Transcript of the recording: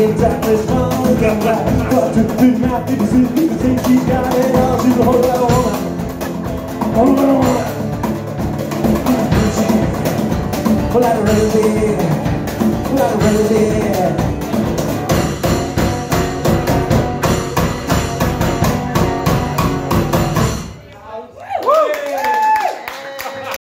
in darkness, no got that What to do now, people see, people say she got it all She's a whole lot of woman, whole lot of woman Whole lot of rain,